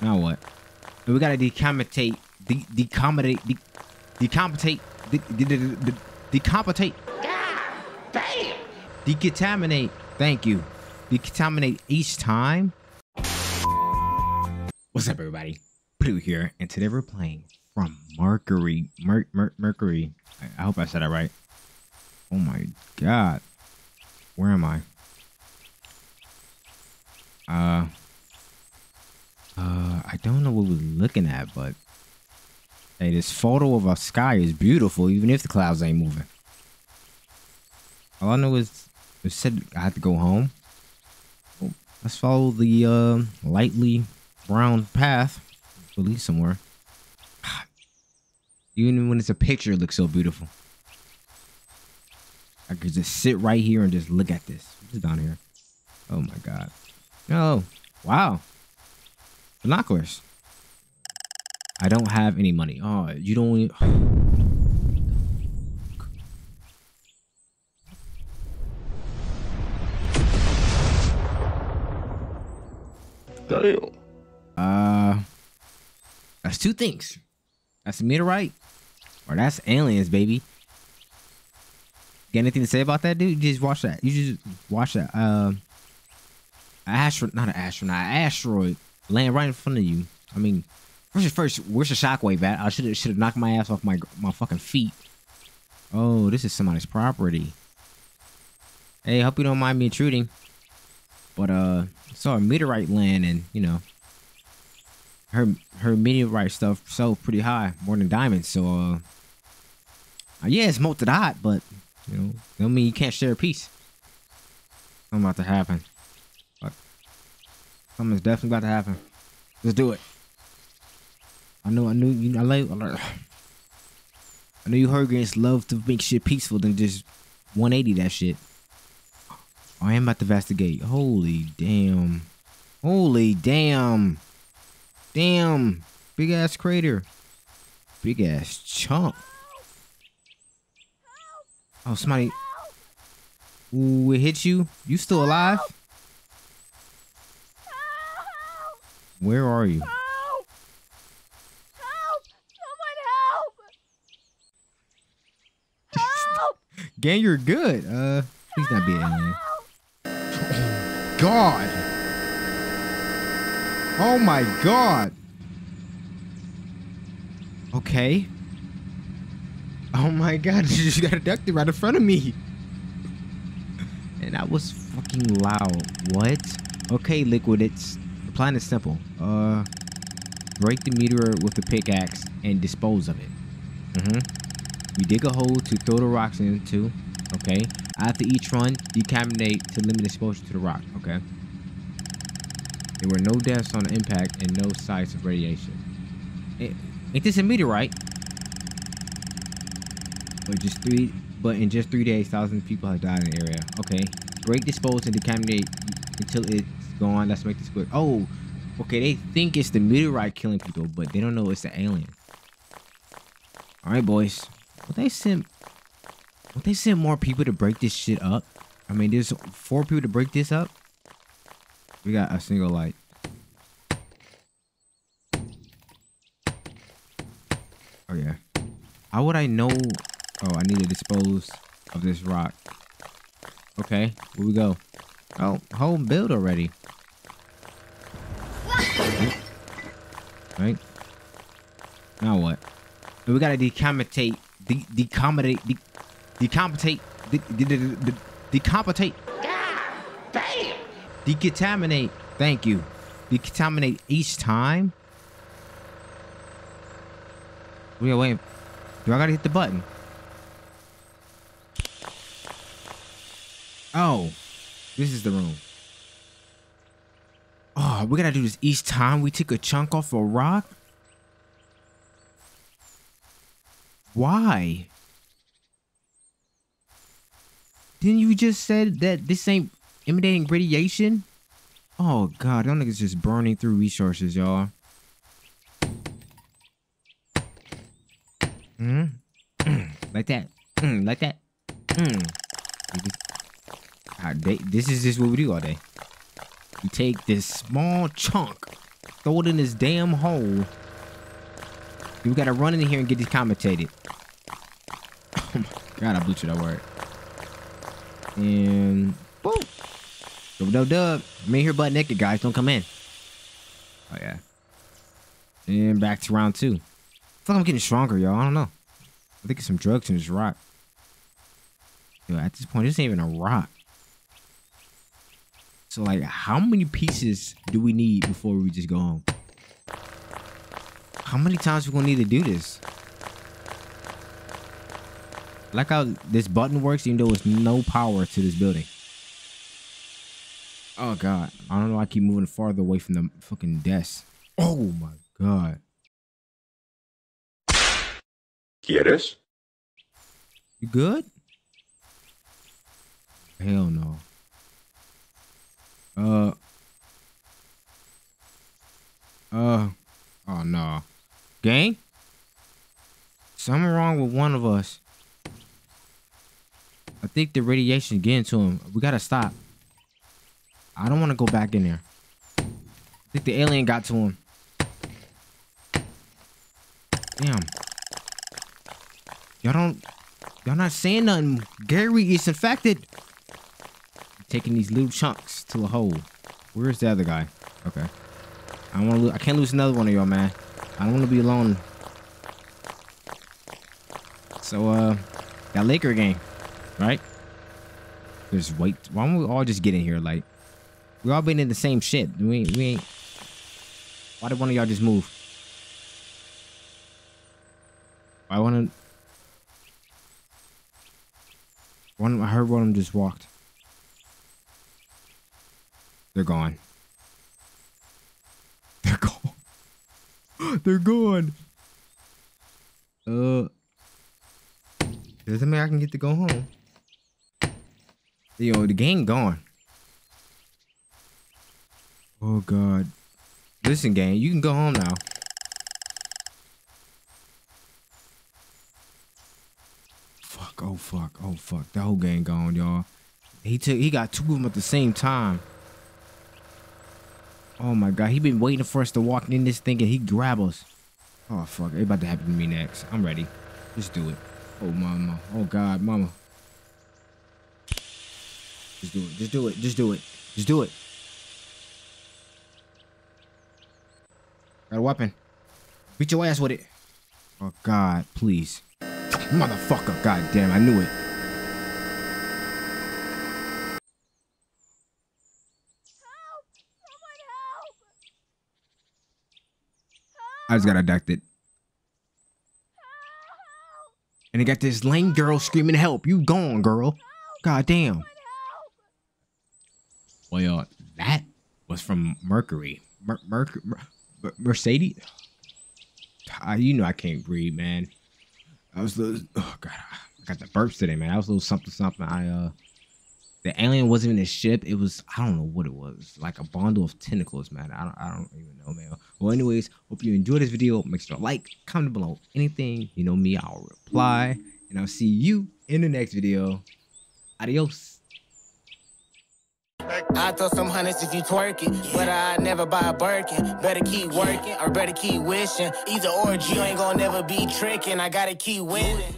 Now what? We gotta decapitate, de decommodate, de decompensate, de de de de decompensate. Damn! Decontaminate. Thank you. Decontaminate each time. What's up, everybody? Blue here, and today we're playing from Mercury. Mer Mer Mercury. I, I hope I said that right. Oh my god. Where am I? Uh. Uh, I don't know what we're looking at, but hey, this photo of a sky is beautiful, even if the clouds ain't moving. All I know is it said I had to go home. Oh, let's follow the uh, lightly brown path. Lead somewhere. Even when it's a picture, it looks so beautiful. I could just sit right here and just look at this. What's down here? Oh my god. Oh, wow. Binoculars. I don't have any money. Oh, you don't. Damn. Uh, that's two things. That's a meteorite, or that's aliens, baby. Got anything to say about that, dude? You just watch that. You just watch that. Um, uh, astro, not an astronaut, asteroid land right in front of you. I mean, first, first, where's the shockwave at? I should have should have knocked my ass off my my fucking feet. Oh, this is somebody's property. Hey, hope you don't mind me intruding. But uh, saw a meteorite land, and you know, her her meteorite stuff sold pretty high, more than diamonds. So uh, uh yeah, it's molten hot, but you know, don't mean you can't share a piece. Something about to happen. But something's definitely about to happen. Let's do it. I know, I knew, you know, I like, I like- I know you Hurricanes love to make shit peaceful than just 180 that shit. Oh, I am about to investigate. Holy damn. Holy damn. Damn. Big ass crater. Big ass chunk. Oh, somebody. Ooh, it hit you? You still alive? Where are you? Help! Help! Someone help! Help! Gang, you're good. Uh, please not be an alien. God. Oh my God. Okay. Oh my God, you just got abducted right in front of me. And that was fucking loud. What? Okay, Liquid, it's plan is simple. Uh, break the meteor with a pickaxe and dispose of it. Mm-hmm. You dig a hole to throw the rocks into. Okay. After each run, decontaminate to limit exposure to the rock. Okay. There were no deaths on the impact and no signs of radiation. Eh, Ain't this a meteorite? But just three. But in just three days, thousands of people have died in the area. Okay. Break, dispose, and decontaminate until it's gone. Let's make this quick. Oh, okay. They think it's the meteorite killing people, but they don't know it's the alien. All right, boys. Will they send? Will they send more people to break this shit up? I mean, there's four people to break this up. We got a single light. Oh yeah. How would I know? Oh, I need to dispose of this rock. Okay, where we go? Oh, home build already. Right. Now what? We gotta decompensate, de decommodate, de decompensate, de de de de decompensate, Damn! decontaminate. Thank you. Decontaminate each time. Wait, wait. Do I gotta hit the button? Oh, this is the room. Oh, we gotta do this each time we take a chunk off a rock. Why? Didn't you just said that this ain't emanating radiation? Oh god, them niggas just burning through resources, y'all. Mm? like that. Like that. Mm. Ah, they- this is just what we do all day. We take this small chunk, throw it in this damn hole. We gotta run in here and get these commentated. Oh my god, I butchered that word. And boom. Dub dub dub. I'm in here butt naked, guys. Don't come in. Oh yeah. And back to round two. I feel like I'm getting stronger, y'all. I don't know. I think it's some drugs in this rock. Yo, at this point, this ain't even a rock. So like, how many pieces do we need before we just go home? How many times we gonna need to do this? Like how this button works, even though there's no power to this building. Oh god, I don't know. I keep moving farther away from the fucking desk. Oh my god. ¿Quieres? You good? Hell no. Uh. Uh. Oh no. Gang? Something wrong with one of us. I think the radiation's getting to him. We gotta stop. I don't want to go back in there. I think the alien got to him. Damn. Y'all don't. Y'all not saying nothing. Gary is infected. Taking these little chunks to a hole. Where's the other guy? Okay. I want to. I can't lose another one of y'all, man. I don't want to be alone. So, uh, that Laker game, right? There's wait. Why don't we all just get in here? Like, we all been in the same shit. We ain't. We ain't. Why did one of y'all just move? I want to. One, I heard one of them just walked. They're gone. They're gone. They're gone. Uh. Doesn't mean I can get to go home. Yo, the gang gone. Oh God. Listen, gang, you can go home now. Fuck, oh fuck, oh fuck. The whole gang gone, y'all. He took he got two of them at the same time. Oh my god, he been waiting for us to walk in this thing and he grab us. Oh fuck, it about to happen to me next. I'm ready. Just do it. Oh mama. Oh god, mama. Just do it. Just do it. Just do it. Just do it. Got a weapon. Beat your ass with it. Oh god, please. Motherfucker, god damn, I knew it. Help! Someone help! I just got abducted. And they got this lame girl screaming help. You gone, girl. God damn. Well, that was from Mercury. Mer- Mer- Mer- Mercedes? Ah, you know I can't breathe, man. I was little, oh god, I got the burps today, man. I was a little something, something. I uh, the alien wasn't even a ship. It was I don't know what it was, like a bundle of tentacles, man. I don't, I don't even know, man. Well, anyways, hope you enjoyed this video. Make sure to like, comment below anything. You know me, I'll reply, and I'll see you in the next video. Adios. I throw some hundreds if you twerk it, but I never buy a Birkin. Better keep working or better keep wishing. Either or, you ain't gonna never be tricking. I gotta keep winning.